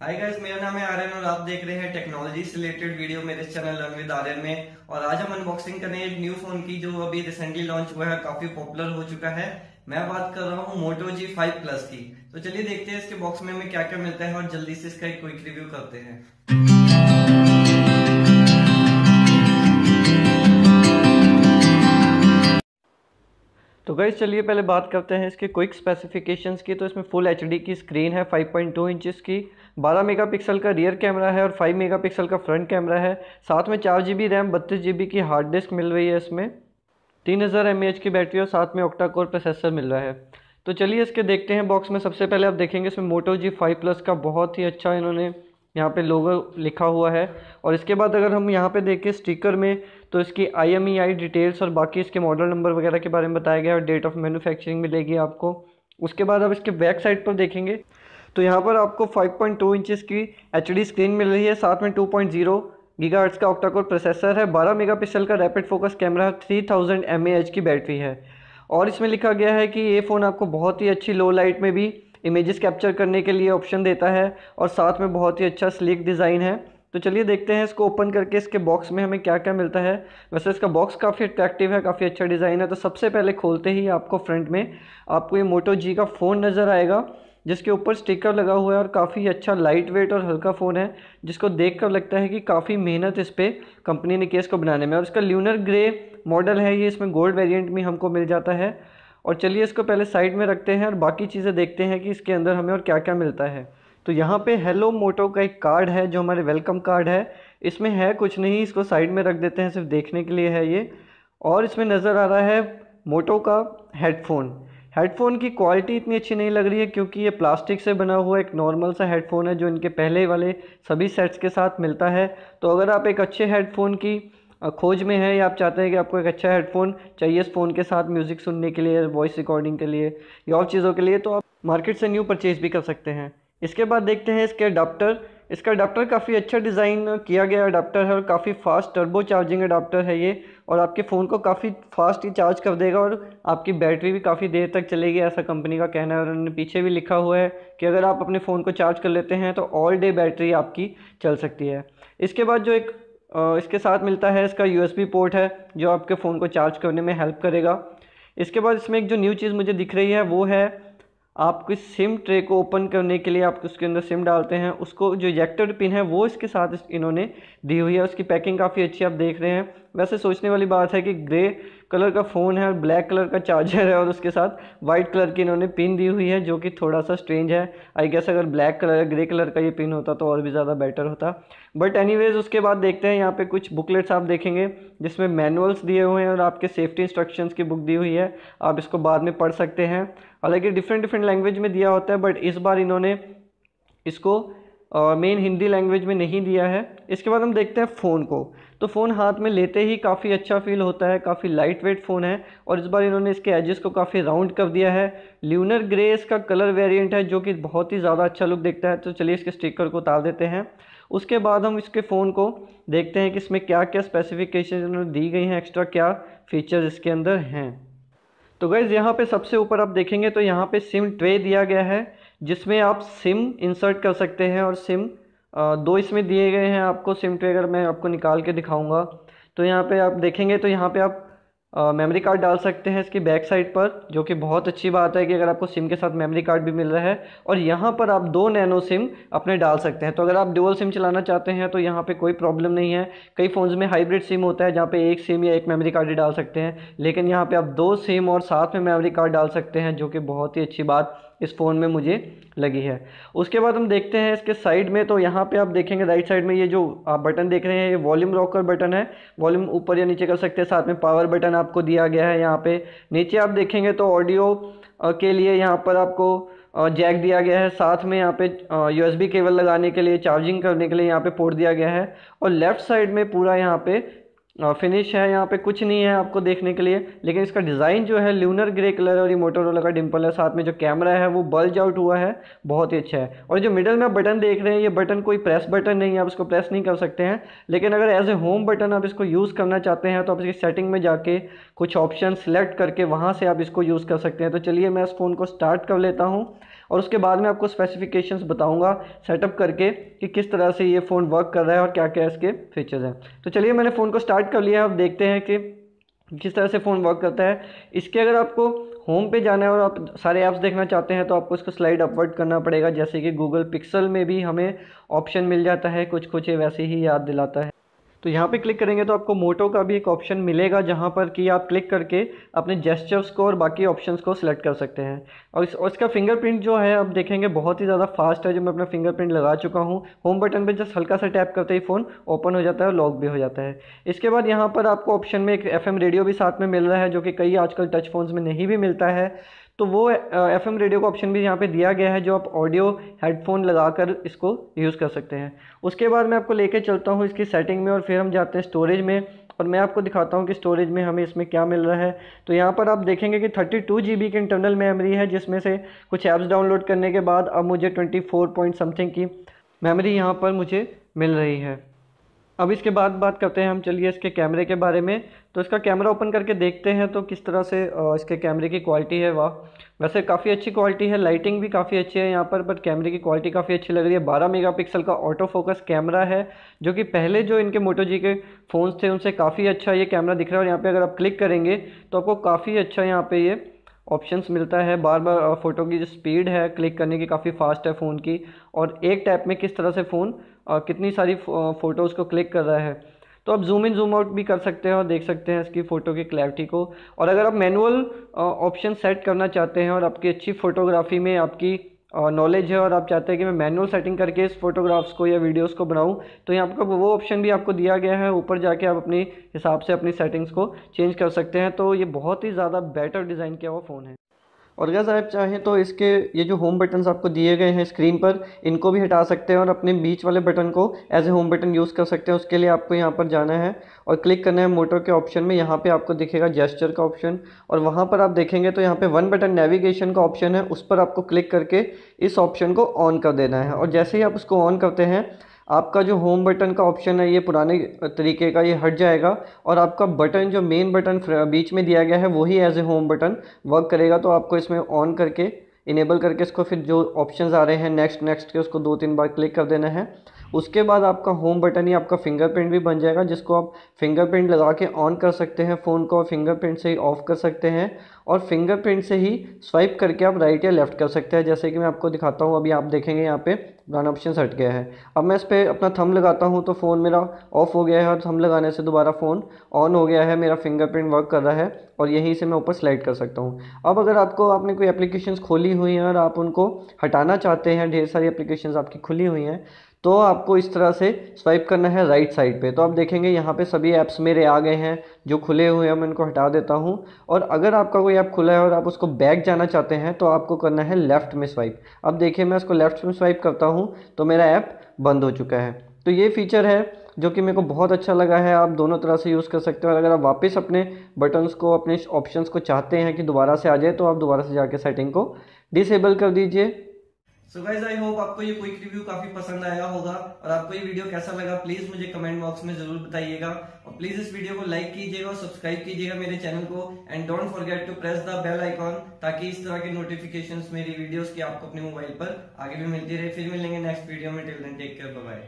Hi guys मेरा नाम है आर्यन और आप देख रहे हैं टेक्नोलॉजी से रिलेटेड वीडियो मेरे चैनल लर्न विद आर्यन में। और आज हम अनबॉक्सिंग करने एक न्यू फ़ोन की जो अभी रिसेंटली लॉन्च हुआ है, काफ़ी पॉपुलर हो चुका है। मैं बात कर रहा हूँ मोटो जी फाइव प्लस की। तो चलिए देखते हैं इसके बॉक्स में हमें क्या क्या मिलता है और जल्दी से इसका एक क्विक रिव्यू करते हैं। तो गैस चलिए पहले बात करते हैं इसके क्विक स्पेसिफिकेशंस की। तो इसमें फुल एचडी की स्क्रीन है 5.2 इंचेस की। 12 मेगापिक्सल का रियर कैमरा है और 5 मेगापिक्सल का फ्रंट कैमरा है। साथ में चार जी रैम बत्तीस जी की हार्ड डिस्क मिल रही है इसमें। तीन हज़ार एम की बैटरी और साथ में ऑक्टा कोर प्रोसेसर मिल रहा है। तो चलिए इसके देखते हैं बॉक्स में। सबसे पहले आप देखेंगे इसमें मोटो जी फाइव प्लस का बहुत ही अच्छा इन्होंने यहाँ पे लोगो लिखा हुआ है। और इसके बाद अगर हम यहाँ पे देखें स्टिकर में तो इसकी I M E I details और बाकी इसके मॉडल नंबर वगैरह के बारे में बताया गया है और डेट ऑफ़ मैन्युफैक्चरिंग मिलेगी आपको। उसके बाद अब इसके बैक साइड पर देखेंगे तो यहाँ पर आपको 5.2 इंचेस की एचडी स्क्रीन मिल रही है, साथ में 2.0 गीगाहर्ट्ज़ का ऑक्टाकोर प्रोसेसर है 12 मेगापिक्सल का रैपिड फोकस कैमरा है 3000 थाउज़ेंड की बैटरी है। और इसमें लिखा गया है कि ये फ़ोन आपको बहुत ही अच्छी लो लाइट में भी इमेजेस कैप्चर करने के लिए ऑप्शन देता है और साथ में बहुत ही अच्छा स्लिक डिज़ाइन है। तो चलिए देखते हैं इसको ओपन करके इसके बॉक्स में हमें क्या क्या मिलता है। वैसे इसका बॉक्स काफ़ी अट्रैक्टिव है, काफ़ी अच्छा डिज़ाइन है। तो सबसे पहले खोलते ही आपको फ्रंट में आपको ये मोटो जी का फ़ोन नज़र आएगा, जिसके ऊपर स्टिकर लगा हुआ है और काफ़ी अच्छा लाइट वेट और हल्का फ़ोन है, जिसको देख कर लगता है कि काफ़ी मेहनत इस पर कंपनी ने केस को बनाने में। और इसका ल्यूनर ग्रे मॉडल है, ये इसमें गोल्ड वेरिएंट में हमको मिल जाता है। और चलिए इसको पहले साइड में रखते हैं और बाकी चीज़ें देखते हैं कि इसके अंदर हमें और क्या क्या मिलता है। तो यहाँ पे हेलो मोटो का एक कार्ड है, जो हमारे वेलकम कार्ड है। इसमें है कुछ नहीं, इसको साइड में रख देते हैं, सिर्फ़ देखने के लिए है ये। और इसमें नज़र आ रहा है मोटो का हेडफोन हेडफोन की क्वालिटी इतनी अच्छी नहीं लग रही है, क्योंकि ये प्लास्टिक से बना हुआ एक नॉर्मल सा हेडफोन है, जो इनके पहले वाले सभी सेट्स के साथ मिलता है। तो अगर आप एक अच्छे हेडफोन की खोज में है, या आप चाहते हैं कि आपको एक अच्छा हेडफोन चाहिए इस फ़ोन के साथ म्यूज़िक सुनने के लिए वॉइस रिकॉर्डिंग के लिए, या और चीज़ों के लिए तो आप मार्केट से न्यू परचेज़ भी कर सकते हैं। इसके बाद देखते हैं इसके अडाप्टर इसका अडाप्टर काफ़ी अच्छा डिज़ाइन किया गया अडाप्टर है और काफ़ी फास्ट टर्बो चार्जिंग अडाप्टर है ये, और आपके फ़ोन को काफ़ी फास्ट ही चार्ज कर देगा और आपकी बैटरी भी काफ़ी देर तक चलेगी, ऐसा कंपनी का कहना है। और उन्होंने पीछे भी लिखा हुआ है कि अगर आप अपने फ़ोन को चार्ज कर लेते हैं तो ऑल डे बैटरी आपकी चल सकती है। इसके बाद जो एक इसके साथ मिलता है, इसका यूएसबी पोर्ट है, जो आपके फ़ोन को चार्ज करने में हेल्प करेगा। इसके बाद इसमें एक जो न्यू चीज़ मुझे दिख रही है, वो है आपकी सिम ट्रे को ओपन करने के लिए आप उसके अंदर सिम डालते हैं, उसको जो इजेक्टर पिन है, वो इसके साथ इन्होंने दी हुई है, उसकी पैकिंग काफ़ी अच्छी आप देख रहे हैं। वैसे सोचने वाली बात है कि ग्रे कलर का फ़ोन है और ब्लैक कलर का चार्जर है और उसके साथ वाइट कलर की इन्होंने पिन दी हुई है, जो कि थोड़ा सा स्ट्रेंज है। आई गेस अगर ब्लैक कलर या ग्रे कलर का ये पिन होता तो और भी ज़्यादा बेटर होता। बट एनीवेज उसके बाद देखते हैं, यहाँ पे कुछ बुकलेट्स आप देखेंगे, जिसमें मैनुअल्स दिए हुए हैं और आपके सेफ्टी इंस्ट्रक्शंस की बुक दी हुई है। आप इसको बाद में पढ़ सकते हैं। हालाँकि डिफरेंट डिफरेंट लैंग्वेज में दिया होता है बट इस बार इन्होंने इसको मेन हिंदी लैंग्वेज में नहीं दिया है। इसके बाद हम देखते हैं फ़ोन को। तो फ़ोन हाथ में लेते ही काफ़ी अच्छा फील होता है, काफ़ी लाइट वेट फ़ोन है और इस बार इन्होंने इसके एजेस को काफ़ी राउंड कर दिया है। ल्यूनर ग्रे इसका कलर वेरिएंट है, जो कि बहुत ही ज़्यादा अच्छा लुक देखता है। तो चलिए इसके स्टिकर को उतार देते हैं। उसके बाद हम इसके फ़ोन को देखते हैं कि इसमें क्या क्या स्पेसिफिकेशन इन्होंने दी गई हैं एक्स्ट्रा क्या फ़ीचर्स इसके अंदर हैं। तो गैज़ यहाँ पे सबसे ऊपर आप देखेंगे तो यहाँ पे सिम ट्रे दिया गया है। जिसमें आप सिम इंसर्ट कर सकते हैं और सिम दो इसमें दिए गए हैं आपको, सिम ट्रे अगर मैं आपको निकाल के दिखाऊँगा। तो यहाँ पे आप देखेंगे तो यहाँ पे आप मेमोरी कार्ड डाल सकते हैं इसकी बैक साइड पर, जो कि बहुत अच्छी बात है कि अगर आपको सिम के साथ मेमोरी कार्ड भी मिल रहा है, और यहाँ पर आप दो नैनो सिम अपने डाल सकते हैं। तो अगर आप डुअल सिम चलाना चाहते हैं तो यहाँ पे कोई प्रॉब्लम नहीं है। कई फ़ोन्स में हाइब्रिड सिम होता है, जहाँ पे एक सिम या एक मेमोरी कार्ड ही डाल सकते हैं। लेकिन यहाँ पर आप दो सिम और साथ में मेमोरी कार्ड डाल सकते हैं, जो कि बहुत ही अच्छी बात इस फ़ोन में मुझे लगी है। उसके बाद हम देखते हैं इसके साइड में तो यहाँ पे आप देखेंगे राइट साइड में ये जो आप बटन देख रहे हैं, ये वॉल्यूम रॉकर बटन है। वॉल्यूम ऊपर या नीचे कर सकते हैं, साथ में पावर बटन आपको दिया गया है यहाँ पे। नीचे आप देखेंगे तो ऑडियो के लिए यहाँ पर आपको जैक दिया गया है। साथ में यहाँ पे यूएसबी केबल लगाने के लिए, चार्जिंग करने के लिए यहाँ पे पोर्ट दिया गया है। और लेफ़्ट साइड में पूरा यहाँ पे फिनिश है, यहाँ पे कुछ नहीं है आपको देखने के लिए। लेकिन इसका डिज़ाइन जो है ल्यूनर ग्रे कलर और ये मोटोरोला का डिम्पल है। साथ में जो कैमरा है, वो बल्ज आउट हुआ है। बहुत ही अच्छा है। और जो मिडल में बटन देख रहे हैं, ये बटन कोई प्रेस बटन नहीं है, आप इसको प्रेस नहीं कर सकते हैं। लेकिन अगर एज ए होम बटन आप इसको यूज़ करना चाहते हैं तो आप इसकी सेटिंग में जाके कुछ ऑप्शन सेलेक्ट करके वहाँ से आप इसको यूज़ कर सकते हैं। तो चलिए मैं इस फ़ोन को स्टार्ट कर लेता हूँ। और उसके बाद में आपको स्पेसिफिकेशंस बताऊँगा सेटअप करके कि किस तरह से ये फ़ोन वर्क कर रहा है और क्या क्या इसके फीचर्स हैं। तो चलिए मैंने फ़ोन को स्टार्ट कर लिया है, अब देखते हैं कि किस तरह से फ़ोन वर्क करता है। इसके अगर आपको होम पे जाना है और आप सारे ऐप्स देखना चाहते हैं तो आपको इसको स्लाइड अपवर्ड करना पड़ेगा, जैसे कि गूगल पिक्सल में भी हमें ऑप्शन मिल जाता है कुछ कुछ वैसे ही याद दिलाता है। तो यहाँ पे क्लिक करेंगे तो आपको मोटो का भी एक ऑप्शन मिलेगा जहाँ पर कि आप क्लिक करके अपने जेस्चर्स को और बाकी ऑप्शंस को सिलेक्ट कर सकते हैं। और, इस, और इसका फिंगरप्रिंट जो है आप देखेंगे बहुत ही ज़्यादा फास्ट है जो मैं अपना फिंगरप्रिंट लगा चुका हूँ। होम बटन पर जस्ट हल्का सा टैप करते ही फ़ोन ओपन हो जाता है और लॉक भी हो जाता है। इसके बाद यहाँ पर आपको ऑप्शन में एक एफएम रेडियो भी साथ में मिल रहा है जो कि कई आजकल टच फ़ोन्स में नहीं भी मिलता है। तो वो एफ़ एम रेडियो का ऑप्शन भी यहाँ पे दिया गया है, जो आप ऑडियो हेडफोन लगाकर इसको यूज़ कर सकते हैं। उसके बाद मैं आपको लेके चलता हूँ इसकी सेटिंग में और फिर हम जाते हैं स्टोरेज में और मैं आपको दिखाता हूँ कि स्टोरेज में हमें इसमें क्या मिल रहा है। तो यहाँ पर आप देखेंगे कि थर्टी टू जी बी की इंटरनल मेमोरी है, जिसमें से कुछ ऐप्स डाउनलोड करने के बाद अब मुझे ट्वेंटी फोर पॉइंट समथिंग की मेमोरी यहाँ पर मुझे मिल रही है। अब इसके बाद बात करते हैं हम, चलिए इसके कैमरे के बारे में। तो इसका कैमरा ओपन करके देखते हैं तो किस तरह से इसके कैमरे की क्वालिटी है, वाह। वैसे काफ़ी अच्छी क्वालिटी है, लाइटिंग भी काफ़ी अच्छी है यहाँ पर, बट कैमरे की क्वालिटी काफ़ी अच्छी लग रही है। 12 मेगापिक्सल का ऑटो फोकस कैमरा है, जो कि पहले जो इनके मोटो जी के फ़ोन्स थे, उनसे काफ़ी अच्छा ये कैमरा दिख रहा है। और यहाँ पर अगर आप क्लिक करेंगे तो आपको काफ़ी अच्छा यहाँ पर ये ऑप्शंस मिलता है। बार बार फ़ोटो की जो स्पीड है क्लिक करने की काफ़ी फास्ट है फ़ोन की। और एक टैप में किस तरह से फ़ोन कितनी सारी फ़ोटोज़ को क्लिक कर रहा है। तो आप जूम इन जूम आउट भी कर सकते हैं और देख सकते हैं इसकी फ़ोटो की क्लैरिटी को। और अगर आप मैनुअल ऑप्शन सेट करना चाहते हैं और आपकी अच्छी फ़ोटोग्राफी में आपकी नॉलेज है और आप चाहते हैं कि मैं मैनुअल सेटिंग करके इस फोटोग्राफ्स को या वीडियोस को बनाऊँ तो यहाँ पर वो ऑप्शन भी आपको दिया गया है। ऊपर जाके आप अपने हिसाब से अपनी सेटिंग्स को चेंज कर सकते हैं। तो ये बहुत ही ज़्यादा बेटर डिज़ाइन किया हुआ फ़ोन है। और अगर आप चाहें तो इसके ये जो होम बटन्स आपको दिए गए हैं स्क्रीन पर, इनको भी हटा सकते हैं और अपने बीच वाले बटन को as a home button use कर सकते हैं। उसके लिए आपको यहाँ पर जाना है और क्लिक करना है मोटर के ऑप्शन में। यहाँ पे आपको दिखेगा जेस्चर का ऑप्शन और वहाँ पर आप देखेंगे तो यहाँ पे वन बटन नेविगेशन का ऑप्शन है। उस पर आपको क्लिक करके इस ऑप्शन को ऑन कर देना है। और जैसे ही आप उसको ऑन करते हैं आपका जो होम बटन का ऑप्शन है, ये पुराने तरीके का ये हट जाएगा और आपका बटन जो मेन बटन बीच में दिया गया है, वही as a home button work करेगा। तो आपको इसमें ऑन करके इनेबल करके इसको फिर जो ऑप्शंस आ रहे हैं नेक्स्ट नेक्स्ट के उसको दो तीन बार क्लिक कर देना है। उसके बाद आपका होम बटन ही आपका फिंगरप्रिंट भी बन जाएगा, जिसको आप फिंगरप्रिंट लगा के ऑन कर सकते हैं फ़ोन को फिंगरप्रिंट से ही ऑफ़ कर सकते हैं और फिंगरप्रिंट से ही स्वाइप करके आप राइट या लेफ़्ट कर सकते हैं। जैसे कि मैं आपको दिखाता हूँ, अभी आप देखेंगे यहाँ पे पुराना ऑप्शन हट गया है। अब मैं इस पर अपना थम लगाता हूँ तो फ़ोन मेरा ऑफ़ हो गया है और थम लगाने से दोबारा फ़ोन ऑन हो गया है, मेरा फिंगरप्रिंट वर्क कर रहा है और यहीं से मैं ऊपर स्लाइड कर सकता हूँ। अब अगर आपको, आपने कोई एप्लीकेशंस खोली हुई हैं और आप उनको हटाना चाहते हैं, ढेर सारी एप्लीकेशंस आपकी खुली हुई हैं तो आपको इस तरह से स्वाइप करना है राइट साइड पे। तो आप देखेंगे यहाँ पे सभी ऐप्स मेरे आ गए हैं, जो खुले हुए हैं, मैं इनको हटा देता हूँ। और अगर आपका कोई ऐप खुला है और आप उसको बैक जाना चाहते हैं तो आपको करना है लेफ़्ट में स्वाइप अब देखिए, मैं उसको लेफ़्ट में स्वाइप करता हूँ तो मेरा ऐप बंद हो चुका है। तो ये फीचर है, जो कि मेरे को बहुत अच्छा लगा है। आप दोनों तरह से यूज़ कर सकते हो। और अगर आप वापस अपने बटन्स को, अपने ऑप्शंस को चाहते हैं कि दोबारा से आ जाए तो आप दोबारा से जाके सेटिंग को डिसेबल कर दीजिए। सो गाइज़ आई होप आपको ये क्विक रिव्यू काफ़ी पसंद आया होगा और आपको ये वीडियो कैसा लगा प्लीज़ मुझे कमेंट बॉक्स में ज़रूर बताइएगा। और प्लीज़ इस वीडियो को लाइक कीजिएगा और सब्सक्राइब कीजिएगा मेरे चैनल को। And don't forget to press the bell icon ताकि इस तरह के नोटिफिकेशन मेरी वीडियोस की आपको अपने मोबाइल पर आगे भी मिलती रहे। फिर मिलेंगे नेक्स्ट वीडियो में। Take care bye